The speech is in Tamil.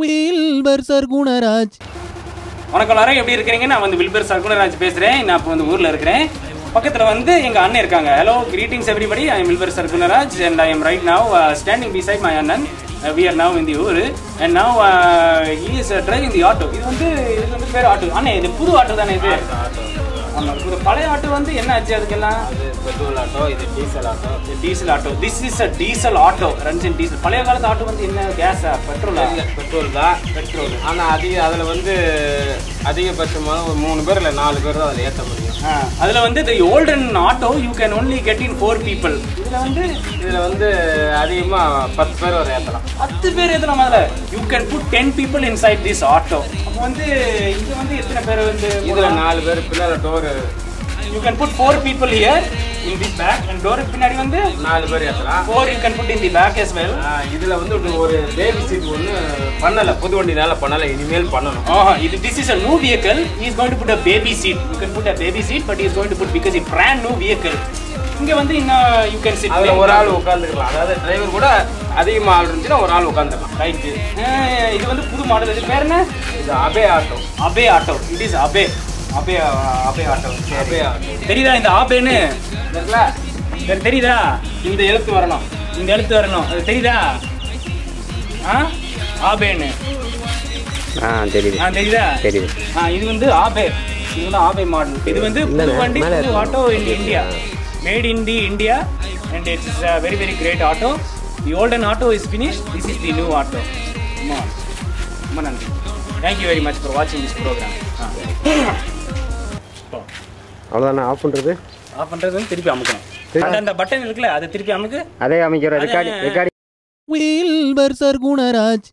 வில்பர் சார் வணக்கம் எல்லாரும் எப்படி இருக்கிறீங்க? நான் வந்து வில்பர் சர்க்குணராஜ் பேசுகிறேன் நான் இப்போ வந்து ஊரில் இருக்கிறேன். பக்கத்தில் வந்து எங்கள் அண்ணன் இருக்காங்க. Hello greetings everybody I am Wilbur Sargunaraj and I am right now standing beside my அண்ணன். வி ஆர் நவ் இந்த ஊர். And now he is driving the auto இது வந்து இது வந்து பேர் ஆட்டோ. அண்ணே இது புது ஆட்டோ தானே இது? ஆமாம் புது பழைய ஆட்டோ வந்து என்ன ஆச்சு அதுக்கெல்லாம்? இது பெட்ரோல் ஆட்டோ இது diesel auto. Diesel auto. This is a diesel auto runs in diesel பழைய காலத்து ஆட்டோ வந்து என்ன? கேஸா பெட்ரோலா இல்லை பெட்ரோல் தான். பெட்ரோல் ஆனால் அதிக அதில் வந்து அதிகபட்சமாக ஒரு மூணு பேர் இல்லை நாலு பேர் தான் அதில் ஏற்ற முடியும். அதில் வந்து the olden auto you can only get in four people இதில் வந்து இதில் வந்து அதிகமாக பத்து பேர் வரை ஏற்றலாம் பத்து பேர் எத்தனை அதில் you can put ten people inside this auto அப்போ வந்து இது வந்து எத்தனை பேர் வந்து இதில் நாலு பேர் பின்னால் door you can put four people here in the back and டோருக்கு பின்னாடி வந்து நாலு பேர் ஏற்றலாம் four you can put in the back as well. இதில் வந்து ஒரு பேபி சீட் ஒன்று பண்ணலை. புது வண்டினால பண்ணலை. இனிமேல் பண்ணணும். ஆஹா இது a new vehicle. He is going to put a baby seat. You can put a baby seat but he is going to put because it's brand new vehicle. இங்க வந்து இன்னும் you can sit அதில் ஒரு ஆள் உட்காந்துக்கலாம் அதாவது டிரைவர் கூட அதிகமாக ஆள் இருந்துச்சுன்னா ஒரு ஆள் உட்காந்துக்கலாம் ரைட் இது வந்து புது மாடல் இது பேர் என்ன? இது Ape auto Ape auto it is Ape Ape Ape auto Ape auto தெரியுதா இந்த ஆபேன்னு இருக்குல்ல தெரி- தெரியுதா? இந்த எழுத்து வரணும். இந்த எழுத்து வரணும். அது தெரியுதா? ஆ? ஆபேன்னு ஆ தெரியுது. ஆ தெரியுதா? தெரியுது. ஆ இது வந்து ஆபே இது வந்து ஆபே மாடல் இது வந்து புது வண்டி. Auto in made in the India and it's very very great auto the olden auto is finish this is the new auto ரொம்ப நன்றி thank you very much for வாட்சிங் திஸ் ப்ரோக்ராம் அவ்வளோதானே ஆஃப் பண்ணுறது ஆஃப் பண்ணுறது திருப்பி அமுக்கணும். அந்த பட்டன் இருக்குல்ல அதை திருப்பி அமுக்கு. அதே அமைக்கிற ரெக்கார்டி ரெக்கார்டி வில்பர் சார் குணராஜ்